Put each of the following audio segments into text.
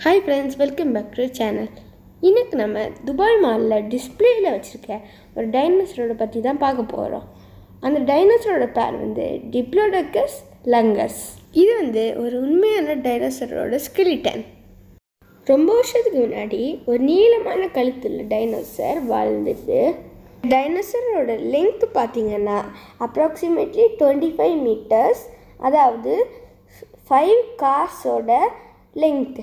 Hi friends welcome back to channel இன்றைக்கு நம்ம Dubai மாலில் டிஸ்பிளேயில் வச்சுருக்க ஒரு டைனோசரோட பற்றி தான் பார்க்க போகிறோம் அந்த டைனோசரோட பேர் வந்து டிப்ளோடக்கஸ் லங்கஸ் இது வந்து ஒரு உண்மையான டைனோசரோட ஸ்கெலிட்டன் ரொம்ப வருஷத்துக்கு முன்னாடி ஒரு நீளமான கழுத்துள்ள டைனோசர் வாழ்ந்துட்டு டைனோசரோட லெங்க் பார்த்தீங்கன்னா அப்ராக்சிமேட்லி டுவெண்ட்டி ஃபைவ் மீட்டர்ஸ் அதாவது ஃபைவ் கார்ஸோட லெங்க்த்து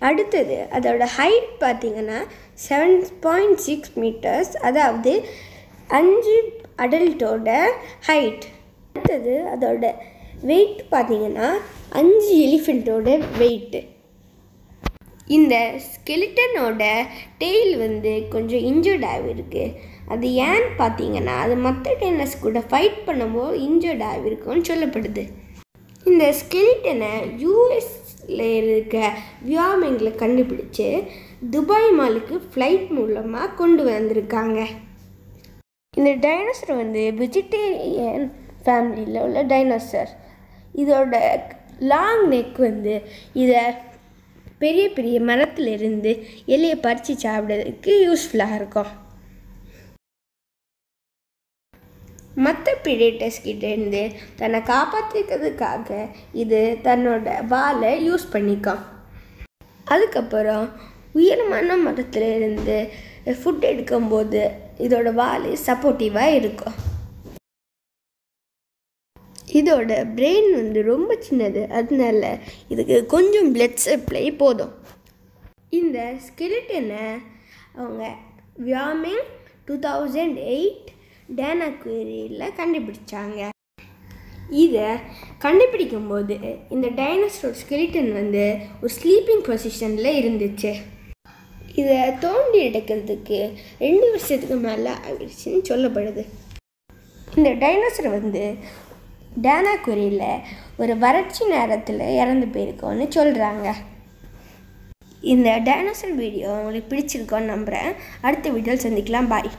அடுத்தது அதோட ஹைட் பார்த்தீங்கன்னா செவன் பாயிண்ட் சிக்ஸ் மீட்டர்ஸ் அதாவது அஞ்சு அடல்ட்டோட ஹைட் அடுத்தது அதோட வெயிட் பார்த்தீங்கன்னா அஞ்சு எலிஃபெண்ட்டோட வெயிட்டு இந்த ஸ்கெலிட்டனோட டெய்ல் வந்து கொஞ்சம் இன்ஜர்ட் ஆகிருக்கு அது ஏன்னு பார்த்தீங்கன்னா அது மற்ற டென்னஸ் கூட ஃபைட் பண்ணும்போது இன்ஜர்ட் ஆகிருக்கும்னு சொல்லப்படுது. இந்த ஸ்கெலிட்டனை யூஎஸ் இருக்க வியாமிங்கில் கண்டுபிடிச்சு துபாய் மாலுக்கு ஃப்ளைட் மூலமாக கொண்டு வந்திருக்காங்க. இந்த டைனோசர் வந்து வெஜிடேரியன் ஃபேமிலியில் உள்ள டைனோசர் இதோட லாங் நெக் வந்து இதை பெரிய பெரிய மரத்துலேருந்து எலியை பறித்து சாப்பிட்றதுக்கு யூஸ்ஃபுல்லாக இருக்கும். மற்ற பிரிடேட்டர்ஸ் கிட்டேருந்து தன்னை காப்பாற்றிக்கிறதுக்காக இது தன்னோட வாலை யூஸ் பண்ணிக்கும். அதுக்கப்புறம் உயரமான மரத்தில் இருந்து ஃபுட் எடுக்கும்போது இதோட வால் சப்போர்ட்டிவாக இருக்கும். இதோட பிரெயின் வந்து ரொம்ப சின்னது. அதனால இதுக்கு கொஞ்சம் பிளட் சப்ளை போதும். இந்த ஸ்கெலிட்டனை அவங்க வியாமிங் டூ தௌசண்ட் எயிட் டேனக்வேரியில் கண்டுபிடிச்சாங்க. இதை கண்டுபிடிக்கும் போது இந்த டைனோசரோட ஸ்கெலிட்டன் வந்து ஒரு ஸ்லீப்பிங் பொசிஷனில் இருந்துச்சு. இதை தோண்டி எடுக்கிறதுக்கு ரெண்டு வருஷத்துக்கு மேலே ஆகிடுச்சின்னு சொல்லப்படுது. இந்த டைனோசர் வந்து டேனாக்குரியில் ஒரு வறட்சி நேரத்தில் இறந்து போயிருக்கோன்னு சொல்கிறாங்க. இந்த டைனோசர் வீடியோ உங்களுக்கு பிடிச்சிருக்கோன்னு நம்புகிறேன். அடுத்த வீடியோவில் சந்திக்கலாம். பாய்.